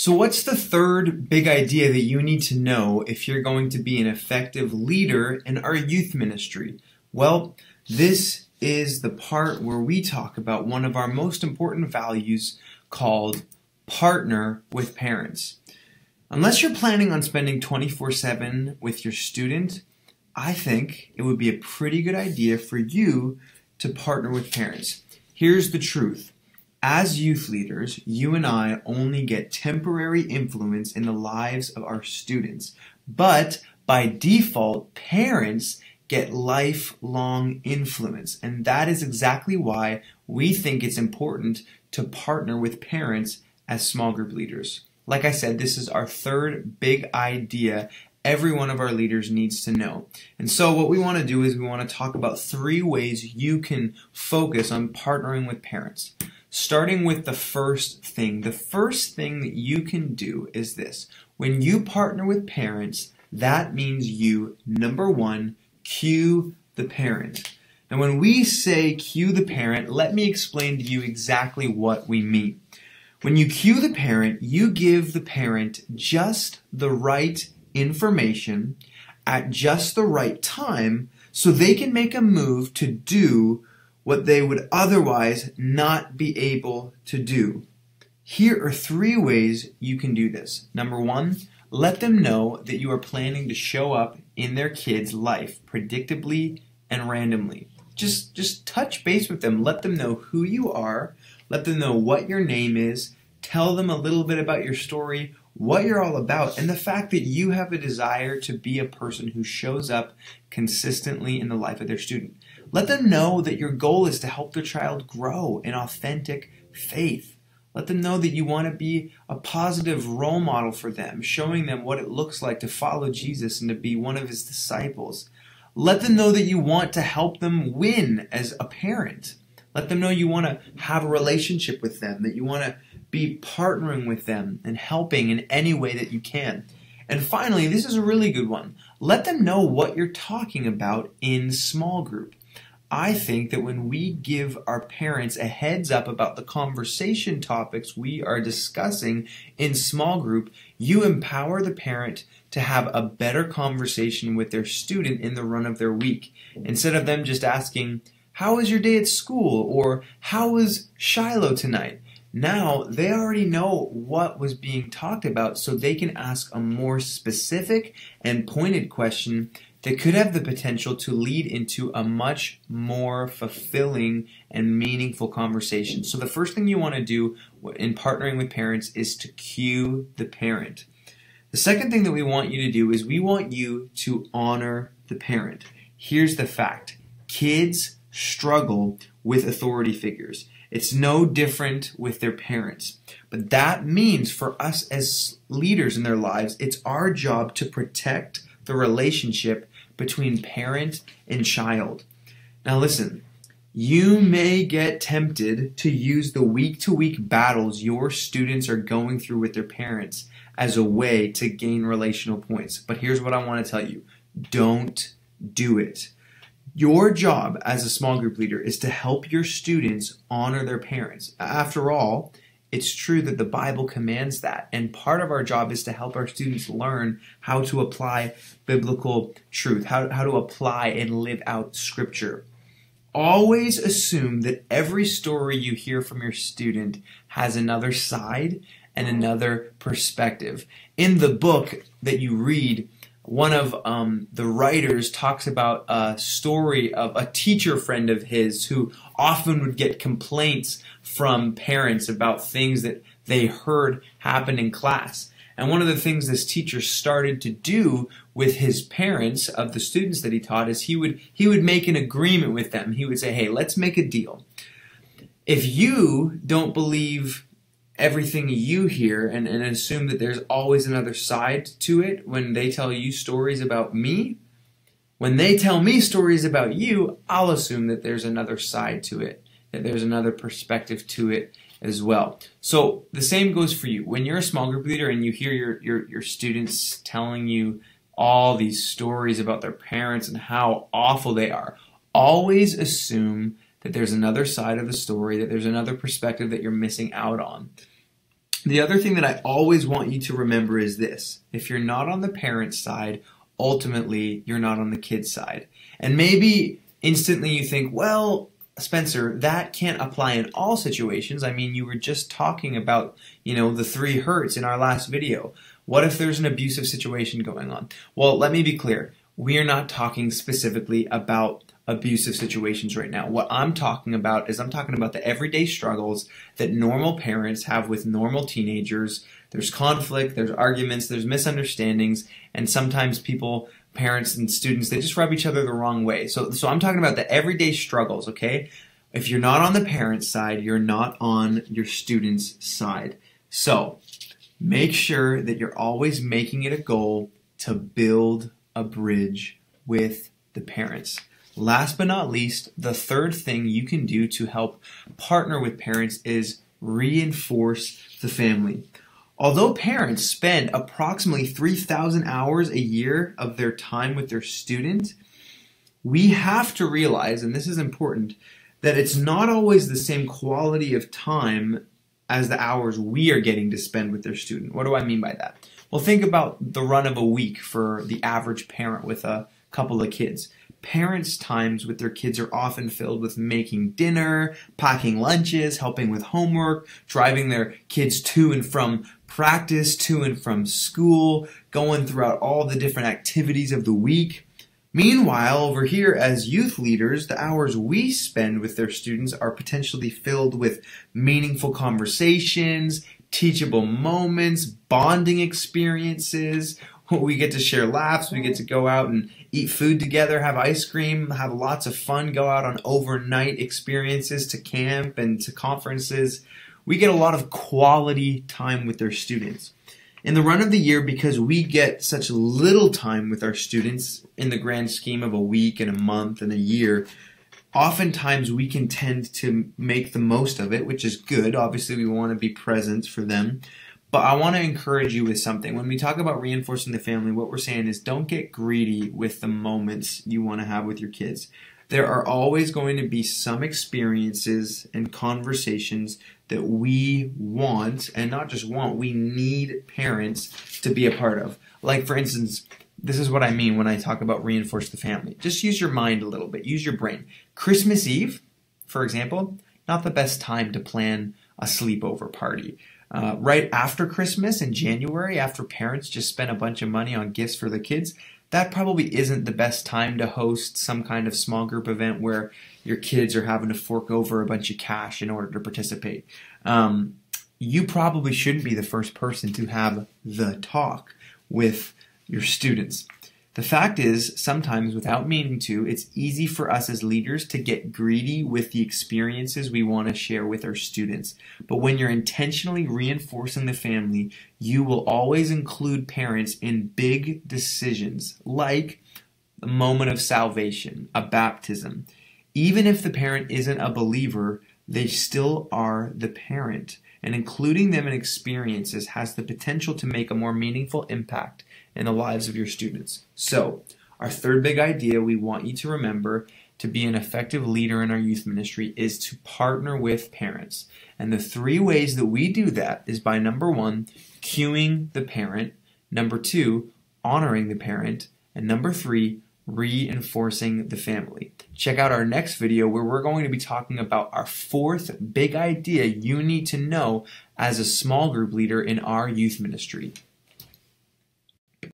So, what's the third big idea that you need to know if you're going to be an effective leader in our youth ministry? Well, this is the part where we talk about one of our most important values called partner with parents. Unless you're planning on spending 24 7 with your student, I think it would be a pretty good idea for you to partner with parents. Here's the truth as youth leaders, you and I only get temporary influence in the lives of our students. But by default, parents get lifelong influence. And that is exactly why we think it's important to partner with parents as small group leaders. Like I said, this is our third big idea every one of our leaders needs to know. And so, what we want to do is we want to talk about three ways you can focus on partnering with parents starting with the first thing. The first thing that you can do is this. When you partner with parents, that means you, number one, cue the parent. Now, when we say cue the parent, let me explain to you exactly what we mean. When you cue the parent, you give the parent just the right information at just the right time so they can make a move to do what they would otherwise not be able to do. Here are three ways you can do this. Number one, let them know that you are planning to show up in their kid's life predictably and randomly. Just, just touch base with them. Let them know who you are. Let them know what your name is. Tell them a little bit about your story, what you're all about, and the fact that you have a desire to be a person who shows up consistently in the life of their student. Let them know that your goal is to help their child grow in authentic faith. Let them know that you want to be a positive role model for them, showing them what it looks like to follow Jesus and to be one of his disciples. Let them know that you want to help them win as a parent. Let them know you want to have a relationship with them, that you want to be partnering with them and helping in any way that you can. And finally, this is a really good one. Let them know what you're talking about in small group. I think that when we give our parents a heads up about the conversation topics we are discussing in small group, you empower the parent to have a better conversation with their student in the run of their week. Instead of them just asking, How was your day at school? or How was Shiloh tonight? Now they already know what was being talked about, so they can ask a more specific and pointed question that could have the potential to lead into a much more fulfilling and meaningful conversation. So, the first thing you want to do in partnering with parents is to cue the parent. The second thing that we want you to do is we want you to honor the parent. Here's the fact kids struggle with authority figures. It's no different with their parents. But that means for us as leaders in their lives, it's our job to protect the relationship between parent and child. Now, listen, you may get tempted to use the week to week battles your students are going through with their parents as a way to gain relational points. But here's what I want to tell you don't do it. Your job as a small group leader is to help your students honor their parents. After all, it's true that the Bible commands that. And part of our job is to help our students learn how to apply biblical truth, how, how to apply and live out scripture. Always assume that every story you hear from your student has another side and another perspective. In the book that you read, one of um, the writers talks about a story of a teacher friend of his who often would get complaints from parents about things that they heard happen in class. And one of the things this teacher started to do with his parents of the students that he taught is he would he would make an agreement with them. He would say, "Hey, let's make a deal. If you don't believe everything you hear and, and assume that there's always another side to it when they tell you stories about me, when they tell me stories about you, I'll assume that there's another side to it, that there's another perspective to it as well. So the same goes for you. When you're a small group leader and you hear your, your, your students telling you all these stories about their parents and how awful they are, always assume that there's another side of the story, that there's another perspective that you're missing out on. The other thing that I always want you to remember is this if you're not on the parent side, ultimately you're not on the kid's side. And maybe instantly you think, well, Spencer, that can't apply in all situations. I mean, you were just talking about, you know, the three hurts in our last video. What if there's an abusive situation going on? Well, let me be clear. We are not talking specifically about abusive situations right now. What I'm talking about is I'm talking about the everyday struggles that normal parents have with normal teenagers. There's conflict, there's arguments, there's misunderstandings, and sometimes people, parents and students, they just rub each other the wrong way. So, so I'm talking about the everyday struggles, okay? If you're not on the parent side, you're not on your student's side. So, make sure that you're always making it a goal to build a bridge with the parents. Last but not least, the third thing you can do to help partner with parents is reinforce the family. Although parents spend approximately 3,000 hours a year of their time with their student, we have to realize, and this is important, that it's not always the same quality of time as the hours we are getting to spend with their student. What do I mean by that? Well, think about the run of a week for the average parent with a couple of kids. Parents' times with their kids are often filled with making dinner, packing lunches, helping with homework, driving their kids to and from practice, to and from school, going throughout all the different activities of the week. Meanwhile, over here as youth leaders, the hours we spend with their students are potentially filled with meaningful conversations, teachable moments, bonding experiences, we get to share laughs. We get to go out and eat food together, have ice cream, have lots of fun, go out on overnight experiences to camp and to conferences. We get a lot of quality time with their students. In the run of the year, because we get such little time with our students in the grand scheme of a week and a month and a year, oftentimes we can tend to make the most of it, which is good. Obviously, we want to be present for them. But I want to encourage you with something. When we talk about reinforcing the family, what we're saying is don't get greedy with the moments you want to have with your kids. There are always going to be some experiences and conversations that we want, and not just want, we need parents to be a part of. Like, for instance, this is what I mean when I talk about reinforce the family. Just use your mind a little bit, use your brain. Christmas Eve, for example, not the best time to plan a sleepover party uh, right after Christmas in January, after parents just spent a bunch of money on gifts for the kids, that probably isn't the best time to host some kind of small group event where your kids are having to fork over a bunch of cash in order to participate. Um, you probably shouldn't be the first person to have the talk with your students. The fact is, sometimes without meaning to, it's easy for us as leaders to get greedy with the experiences we want to share with our students. But when you're intentionally reinforcing the family, you will always include parents in big decisions like a moment of salvation, a baptism. Even if the parent isn't a believer, they still are the parent. And including them in experiences has the potential to make a more meaningful impact in the lives of your students. So, our third big idea we want you to remember to be an effective leader in our youth ministry is to partner with parents. And the three ways that we do that is by number one, cueing the parent, number two, honoring the parent, and number three, reinforcing the family. Check out our next video where we're going to be talking about our fourth big idea you need to know as a small group leader in our youth ministry.